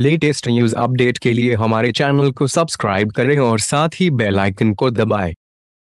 Latest news update के लिए हमारे चैनल को सब्सक्राइब करें और साथ ही बेल आइकन को दबाएँ।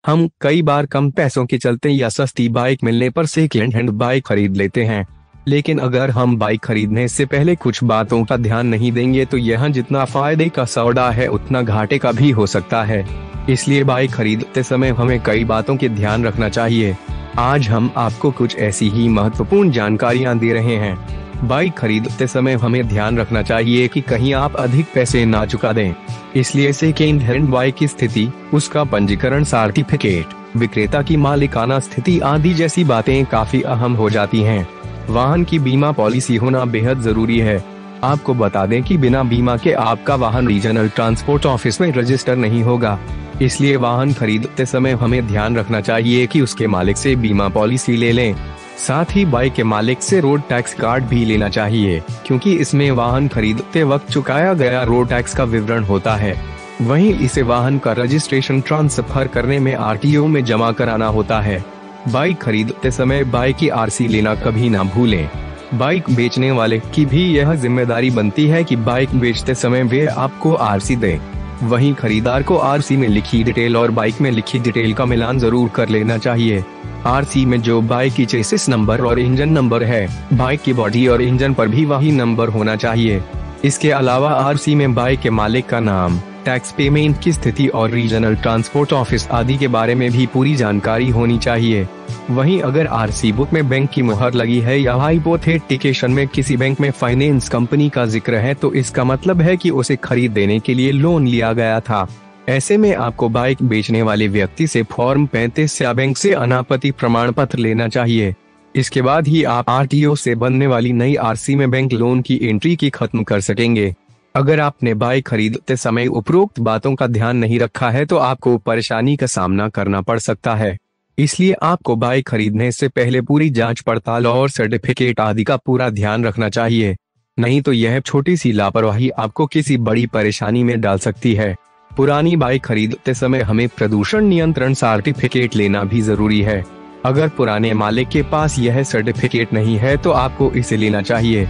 हम कई बार कम पैसों के चलते या सस्ती बाइक मिलने पर सेकेंड हैंड बाइक खरीद लेते हैं। लेकिन अगर हम बाइक खरीदने से पहले कुछ बातों का ध्यान नहीं देंगे तो यह जितना फ़ायदे का सौदा है, उतना घाटे का भी हो सकता है। इसलिए बाइक खरीदते समय हमें कई बातों के ध्यान रखना चाहिए। आज हम आपको कुछ ऐसी ही महत्वपूर्ण जानकारियाँ दे रहे हैं। बाइक खरीदते समय हमें ध्यान रखना चाहिए कि कहीं आप अधिक पैसे ना चुका दें। इसलिए सेकेंड हैंड बाइक की स्थिति, उसका पंजीकरण सर्टिफिकेट विक्रेता की मालिकाना स्थिति आदि जैसी बातें काफ़ी अहम हो जाती हैं। वाहन की बीमा पॉलिसी होना बेहद ज़रूरी है। आपको बता दें कि बिना बीमा के आपका वाहन रीजनल ट्रांसपोर्ट ऑफ़िस में रजिस्टर नहीं होगा। इसलिए वाहन खरीदते समय हमें ध्यान रखना चाहिए कि उसके मालिक से बीमा पॉलिसी ले लें। साथ ही बाइक के मालिक से रोड टैक्स कार्ड भी लेना चाहिए, क्योंकि इसमें वाहन खरीदते वक्त चुकाया गया रोड टैक्स का विवरण होता है। वहीं इसे वाहन का रजिस्ट्रेशन ट्रांसफ़र करने में आरटीओ में जमा कराना होता है। बाइक खरीदते समय बाइक की आरसी लेना कभी ना भूलें। बाइक बेचने वाले की भी यह ज़िम्मेदारी बनती है कि बाइक बेचते समय वे आपको आरसी दें। वहीं खरीदार को आरसी में लिखी डिटेल और बाइक में लिखी डिटेल का मिलान ज़रूर कर लेना चाहिए। आरसी में जो बाइक की चेसिस नंबर और इंजन नंबर है, बाइक की बॉडी और इंजन पर भी वही नंबर होना चाहिए। इसके अलावा आरसी में बाइक के मालिक का नाम टैक्स पेमेंट की स्थिति और रीजनल ट्रांसपोर्ट ऑफ़िस आदि के बारे में भी पूरी जानकारी होनी चाहिए। वहीं अगर आरसी बुक में बैंक की मुहर लगी है या हाइपोथेटिकेशन में किसी बैंक में फाइनेंस कंपनी का ज़िक्र है तो इसका मतलब है कि उसे खरीद देने के लिए लोन लिया गया था। ऐसे में आपको बाइक बेचने वाले व्यक्ति से फॉर्म पैंतीस या बैंक से अनापति प्रमाण पत्र लेना चाहिए। इसके बाद ही आप आरटीओ से बनने वाली नई आरसी में बैंक लोन की एंट्री की खत्म कर सकेंगे। अगर आपने बाइक खरीदते समय उपरोक्त बातों का ध्यान नहीं रखा है तो आपको परेशानी का सामना करना पड़ सकता है। इसलिए आपको बाइक खरीदने से पहले पूरी जाँच पड़ताल और सर्टिफिकेट आदि का पूरा ध्यान रखना चाहिए। नहीं तो यह छोटी सी लापरवाही आपको किसी बड़ी परेशानी में डाल सकती है। पुरानी बाइक खरीदते समय हमें प्रदूषण नियंत्रण सर्टिफिकेट लेना भी ज़रूरी है। अगर पुराने मालिक के पास यह सर्टिफिकेट नहीं है तो आपको इसे लेना चाहिए।